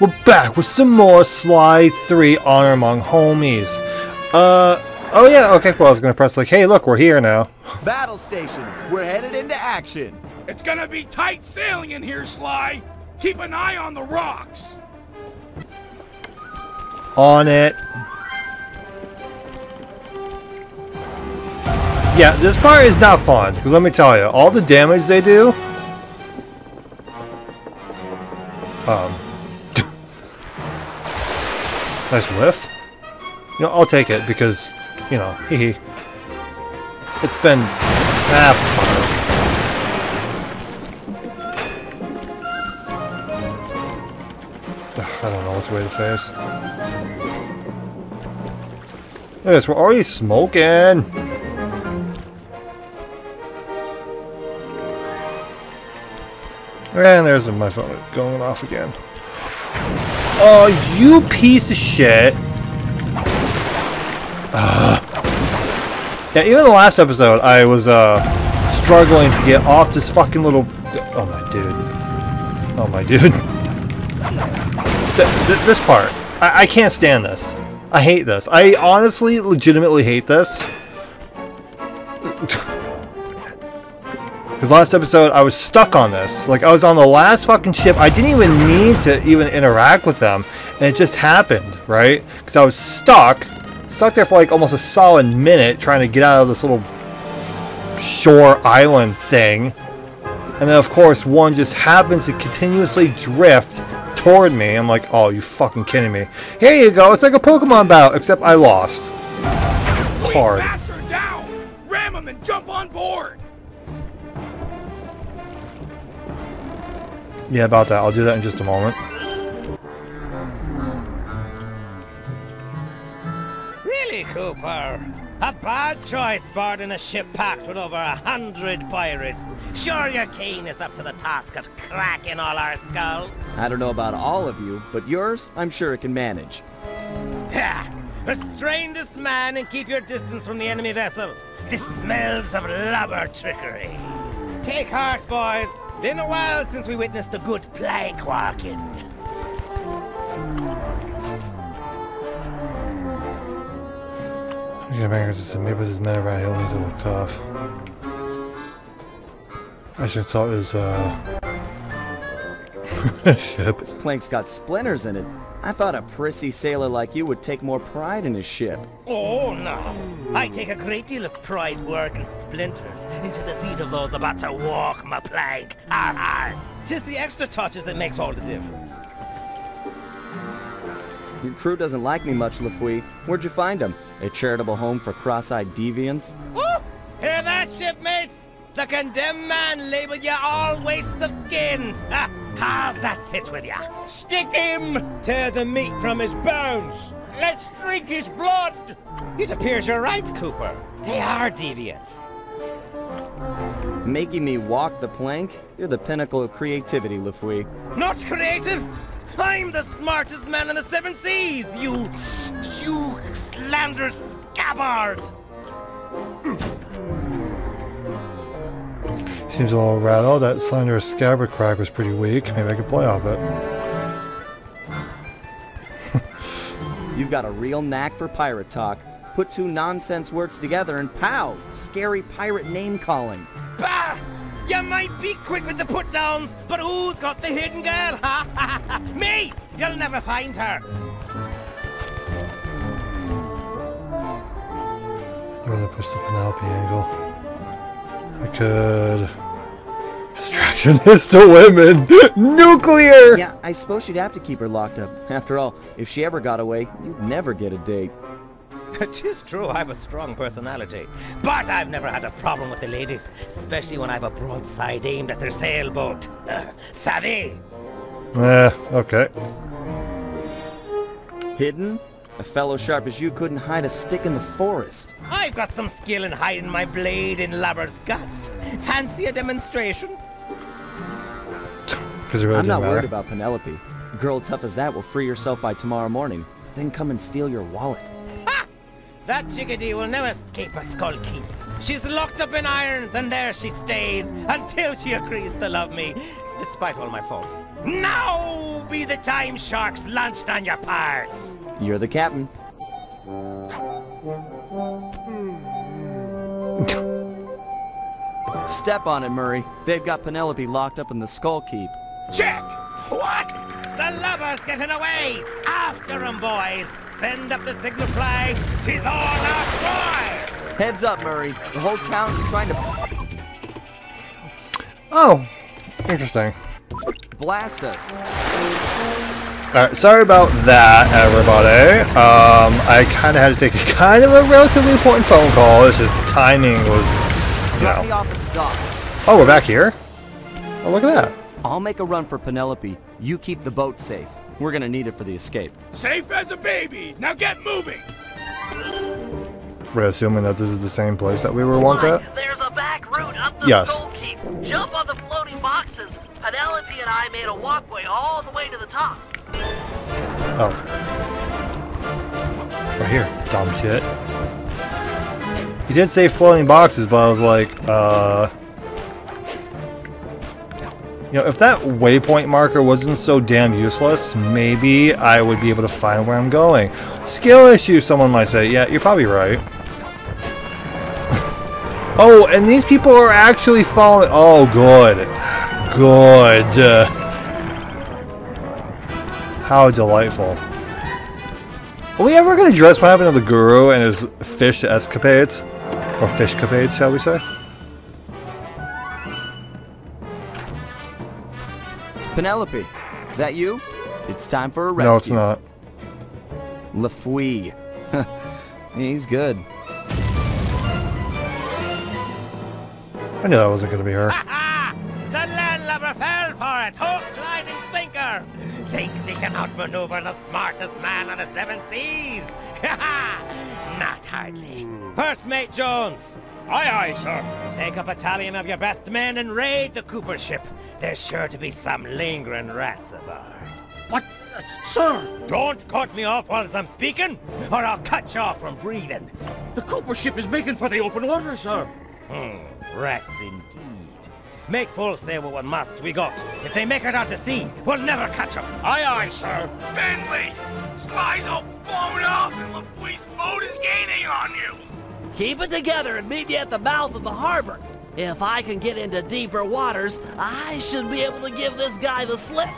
We're back with some more Sly 3 Honor Among Homies. Uh, oh yeah, okay, well I was gonna press like, hey, look, we're here now. Battle stations, we're headed into action. It's gonna be tight sailing in here, Sly. Keep an eye on the rocks. On it. Yeah, this part is not fun, let me tell you, all the damage they do... Um... nice whiff. You know, I'll take it, because, you know, hee. It's been... Ah, Ugh, I don't know which way to face. Yes, we're already smoking. And there's my phone going off again. Oh, you piece of shit. Ugh. Yeah, even the last episode, I was uh, struggling to get off this fucking little... Oh, my dude. Oh, my dude. Th th this part. I, I can't stand this. I hate this. I honestly, legitimately hate this. Because last episode, I was stuck on this. Like, I was on the last fucking ship. I didn't even mean to even interact with them. And it just happened, right? Because I was stuck. Stuck there for like almost a solid minute trying to get out of this little shore island thing. And then, of course, one just happens to continuously drift toward me. I'm like, oh, you fucking kidding me. Here you go. It's like a Pokemon battle, except I lost. Hard. Down. Ram him and jump on board. Yeah, about that. I'll do that in just a moment. Really, Cooper? A bad choice boarding a ship packed with over a hundred pirates. Sure your keen is up to the task of cracking all our skulls? I don't know about all of you, but yours, I'm sure it can manage. Ha! Restrain this man and keep your distance from the enemy vessel. This smells of lubber trickery. Take heart, boys. Been a while since we witnessed a good plank walking. Yeah, Banger just said maybe this men around here needs to look tough. I should have thought it uh... ship. This plank's got splinters in it. I thought a prissy sailor like you would take more pride in his ship. Oh, no. I take a great deal of pride working splinters into the feet of those about to walk my plank. Har har. Tis the extra touches that makes all the difference. Your crew doesn't like me much, LeFwee. Where'd you find them? A charitable home for cross-eyed deviants? Oh, hear that, shipmates? The condemned man labeled you all waste of skin. Ah, Ah, how's that sit with ya? Stick him! Tear the meat from his bones! Let's drink his blood! It appears you're right, Cooper. They are deviants. Making me walk the plank? You're the pinnacle of creativity, LeFwee. Not creative! I'm the smartest man in the seven seas, you... you slanderous scabbard! Seems a little rattled. That slender scabbard crack was pretty weak. Maybe I could play off it. You've got a real knack for pirate talk. Put two nonsense words together and pow! Scary pirate name calling. Bah! You might be quick with the put-downs, but who's got the hidden girl? Ha ha ha! Me! You'll never find her. I really push the Penelope angle. I could... Distraction is to women! Nuclear! Yeah, I suppose you'd have to keep her locked up. After all, if she ever got away, you'd never get a date. Tis true, I've a strong personality. But I've never had a problem with the ladies, especially when I've a broadside aimed at their sailboat. Uh, savvy? Eh, okay. Hidden? A fellow sharp as you couldn't hide a stick in the forest. I've got some skill in hiding my blade in Lubber's guts. Fancy a demonstration? Because really I'm not didn't worried about Penelope. A girl tough as that will free herself by tomorrow morning. Then come and steal your wallet. Ha! That chickadee will never escape her skull keep. She's locked up in irons, and there she stays until she agrees to love me. despite all my faults. Now be the time sharks launched on your parts. You're the captain. Step on it, Murray. They've got Penelope locked up in the Skull Keep. Check! What? The lubber's getting away! After 'em, boys! Send up the signal flag! Tis all our Troy! Heads up, Murray. The whole town is trying to Oh, interesting. blast us. Alright, sorry about that, everybody. Um, I kind of had to take a kind of a relatively important phone call. It's just timing was, you know. off at the dock. Oh, we're back here? Oh, look at that. I'll make a run for Penelope. You keep the boat safe. We're gonna need it for the escape. Safe as a baby. Now get moving. We're assuming that this is the same place that we were once at? There's a back route up the Yes. Skull Keep. Jump on the floating boxes. Penelope and I made a walkway all the way to the top. Oh. Right here, dumb shit. He did say floating boxes, but I was like, uh... You know, if that waypoint marker wasn't so damn useless, maybe I would be able to find where I'm going. Skill issue, someone might say. Yeah, you're probably right. oh, and these people are actually following... Oh, good. Good. How delightful. Are we ever going to address what happened to the guru and his fish escapades? Or fishcapades, shall we say? Penelope, that you? It's time for a rescue. No, it's not. LeFwee. He's good. I knew that wasn't going to be her. The landlubber fell for it! Hook, line, and sinker! Thinks he can outmaneuver the smartest man on the seven seas! Ha ha! Not hardly. First Mate Jones! Aye, aye, sir. Take a battalion of your best men and raid the Cooper ship. There's sure to be some lingering rats aboard. What? Uh, sir, Don't cut me off while I'm speaking, or I'll cut you off from breathing. the Cooper ship is making for the open water, sir. Hmm, rats indeed. Make full sail with what must we got. If they make it out to sea, we'll never catch 'em. Aye, aye, sir. Bentley, Sly's all blown up and LeFwee's boat is gaining on you. Keep it together and meet me at the mouth of the harbor. If I can get into deeper waters, I should be able to give this guy the slip.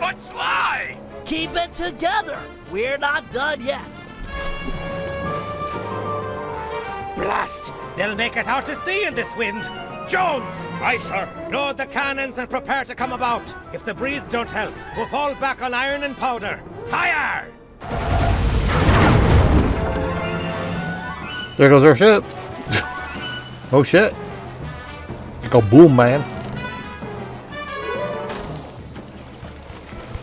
But Sly! Keep it together. We're not done yet. Blast! They'll make it out to sea in this wind. Jones! Aye, sir. Load the cannons and prepare to come about. If the breeze don't help, we'll fall back on iron and powder. Fire! There goes our ship. oh shit. Go boom, man.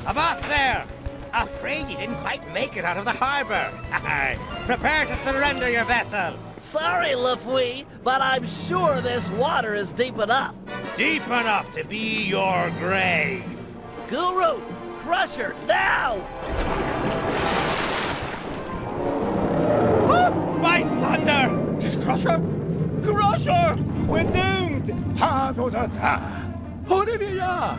Avast there! Afraid you didn't quite make it out of the harbor. Prepare to surrender your vessel. Sorry, LeFwee, but I'm sure this water is deep enough. Deep enough to be your grave. Guru, Crusher, now! By thunder! Just Crusher? Crusher! We're doomed! Ha, do, da, da. Ho, di, di, ya.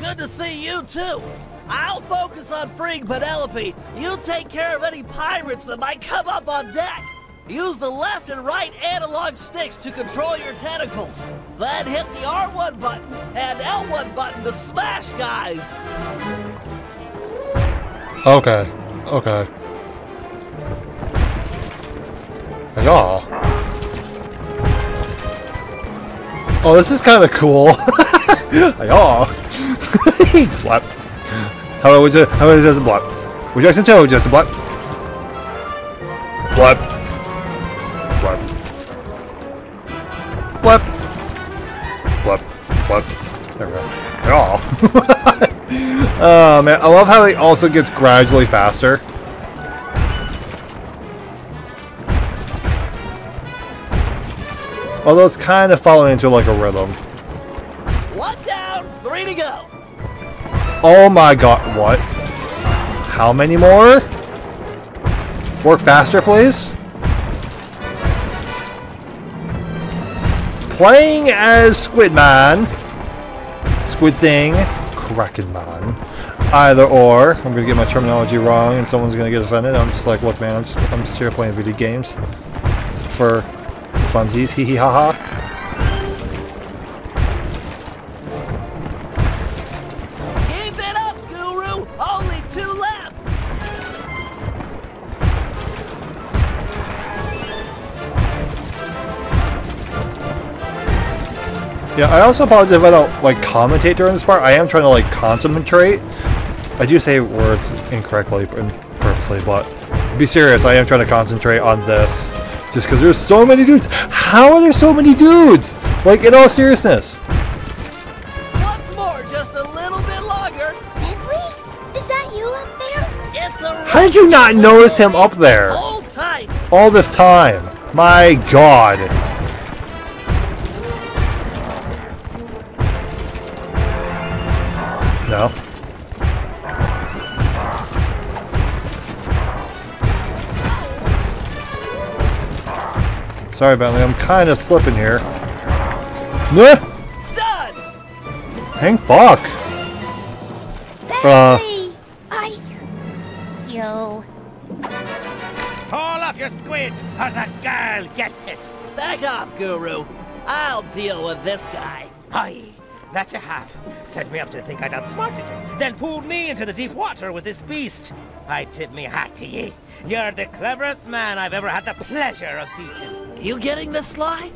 Good to see you too. I'll focus on freeing Penelope. You take care of any pirates that might come up on deck. Use the left and right analog sticks to control your tentacles. Then hit the R1 button and L1 button to smash guys. Okay. Okay. Yeah. Oh, this is kind of cool. yeah. Oh. he slapped. How it? How was it blap? Would you like some toe? Just a blap. Blap. Blap. Blap. Blap. Blap. There we go. Yeah. Oh. oh man, I love how it also gets gradually faster. Although it's kind of falling into like a rhythm. One down, three to go. Oh my god, what? How many more? Work faster, please. Playing as Squidman Squid Thing, Krakenman. Either or. I'm gonna get my terminology wrong and someone's gonna get offended. I'm just like, look man, I'm just, I'm just here playing video games. For funsies, hee hee ha ha. Keep it up, Guru! Only two left! Yeah, I also apologize if I don't like commentate during this part. I am trying to like concentrate. I do say words incorrectly and purposely, but be serious, I am trying to concentrate on this. Just because there's so many dudes. How are there so many dudes? Like, in all seriousness. Once more, just a little bit longer. Bentley? Is that you up there? It's a How did you not notice him up there Hold tight. all this time? My god. Sorry, Bentley. I'm kind of slipping here. Nah, Done! hang fuck. Uh. Bentley! I... Yo. Haul off your squid, or the girl gets it. Back off, Guru. I'll deal with this guy. Aye, that you have. Set me up to think I'd outsmarted you, then pulled me into the deep water with this beast. I tip me hat to ye. You're the cleverest man I've ever had the pleasure of beating. You getting this, Sly?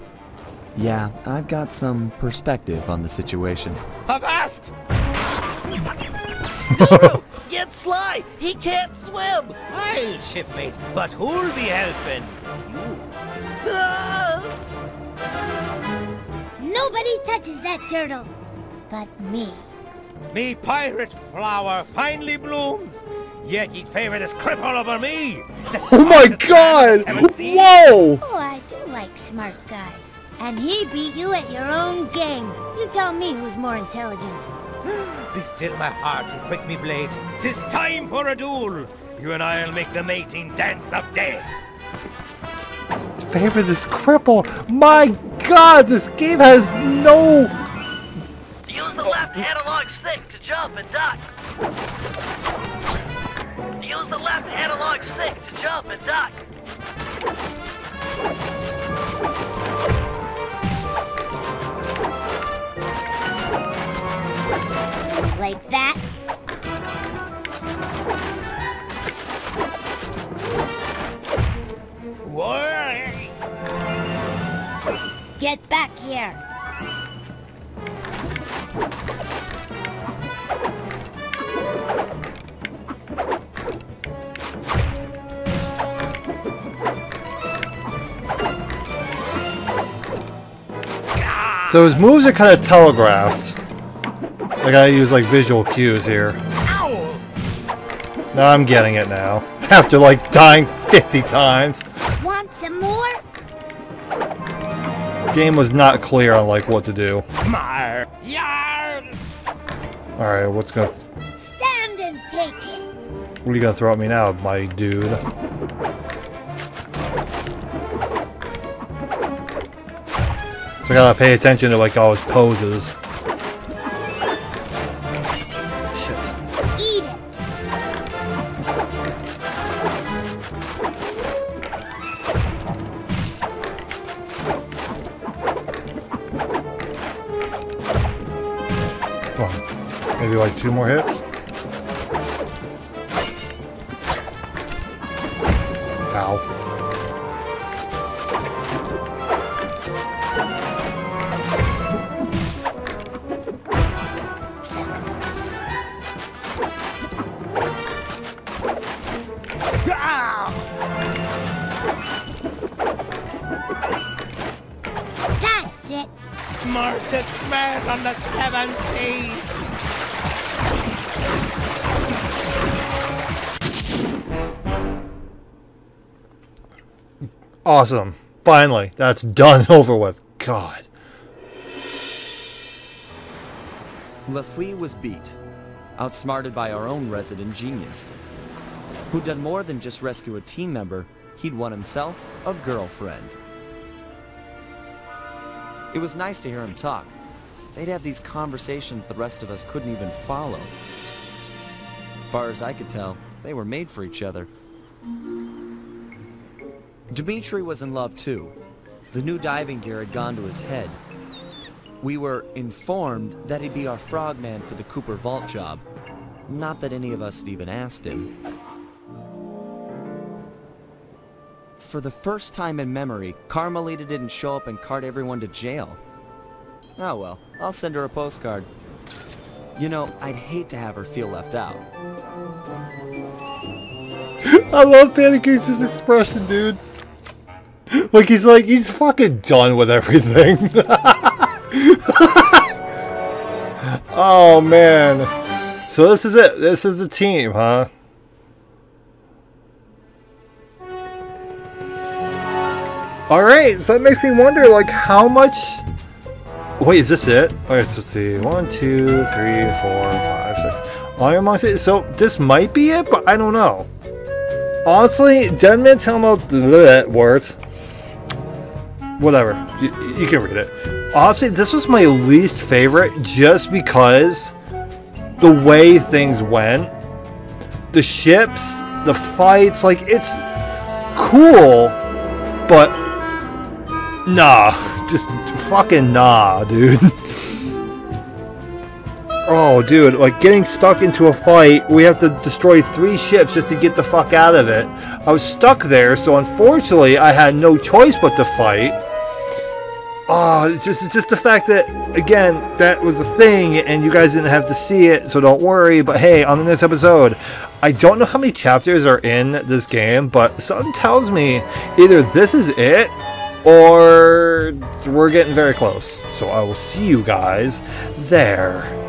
Yeah, I've got some perspective on the situation. Avast! Guru, get Sly! He can't swim! I'll shipmate, but who'll be helping? Ah! Nobody touches that turtle. But me. Me pirate flower finally blooms. Yet you'd favor this cripple over me. The Oh my god! I've ever seen. Whoa! Oh, I do like smart guys. And he beat you at your own game. You tell me who's more intelligent. Be still my heart and quick me blade. Tis time for a duel. You and I'll make the mating dance of death. Favor this cripple. My god, this game has no. Use the left analog stick to jump and duck. Use the left analog stick to jump and duck. Like that. Why? Get back here. So his moves are kind of telegraphed. I gotta use like visual cues here. Ow! Now I'm getting it now. After like dying 50 times. Want some more? Game was not clear on like what to do. Mar! Yarn! Alright, what's gonna. Stand and take it. What are you gonna throw at me now, my dude? So I gotta pay attention to like all his poses. Shit. Eat it. Come on. Maybe like two more hits? Smartest man on the seven seas! Awesome. Finally. That's done and over with. God. LeFwee was beat, outsmarted by our own resident genius, who'd done more than just rescue a team member, he'd won himself a girlfriend. It was nice to hear him talk, they'd have these conversations the rest of us couldn't even follow. Far as I could tell, they were made for each other. Dmitri was in love too. The new diving gear had gone to his head. We were informed that he'd be our frogman for the Cooper Vault job. Not that any of us had even asked him. For the first time in memory, Carmelita didn't show up and cart everyone to jail. Oh well, I'll send her a postcard. You know, I'd hate to have her feel left out. I love Panagooses' expression, dude. Like he's like he's fucking done with everything. oh man. So this is it. This is the team, huh? Alright, so that makes me wonder like how much Wait, is this it? Alright, so let's see. One, two, three, four, five, six. Iron Monster. So this might be it, but I don't know. Honestly, Denman me that words. Whatever. You, you can read it. Honestly, this was my least favorite just because the way things went. The ships, the fights, like it's cool, but nah, just fucking nah, dude. Oh, dude, like getting stuck into a fight, we have to destroy three ships just to get the fuck out of it. I was stuck there, so unfortunately, I had no choice but to fight. Oh, just, just the fact that, again, that was a thing, and you guys didn't have to see it, so don't worry. But hey, on the next episode, I don't know how many chapters are in this game, but something tells me either this is it, or we're getting very close. So I will see you guys there.